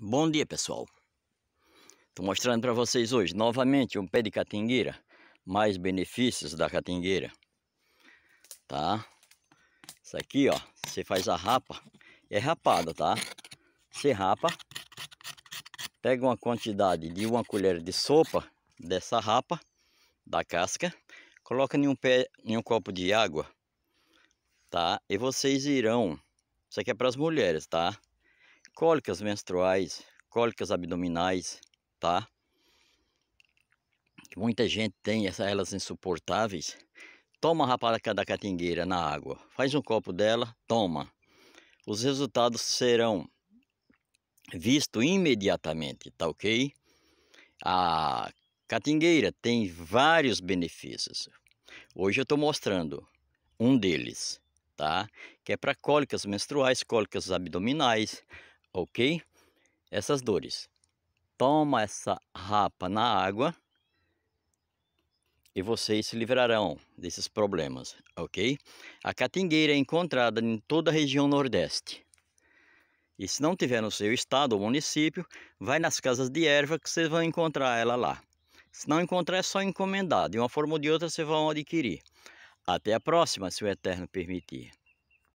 Bom dia pessoal Estou mostrando para vocês hoje novamente um pé de catingueira Mais benefícios da catingueira Tá? Isso aqui ó, você faz a rapa É rapada tá? Você rapa Pega uma quantidade de uma colher de sopa Dessa rapa Da casca Coloca em um, pé, em um copo de água Tá? E vocês irão Isso aqui é para as mulheres tá? Cólicas menstruais, cólicas abdominais, tá? Muita gente tem essas elas insuportáveis. Toma a rapada da catingueira na água, faz um copo dela, toma. Os resultados serão vistos imediatamente, tá ok? A catingueira tem vários benefícios. Hoje eu estou mostrando um deles, tá? Que é para cólicas menstruais, cólicas abdominais, ok? Essas dores. Toma essa rapa na água e vocês se livrarão desses problemas, ok? A catingueira é encontrada em toda a região nordeste. E se não tiver no seu estado ou município, vai nas casas de erva que vocês vão encontrar ela lá. Se não encontrar, é só encomendar. De uma forma ou de outra, vocês vão adquirir. Até a próxima, se o Eterno permitir.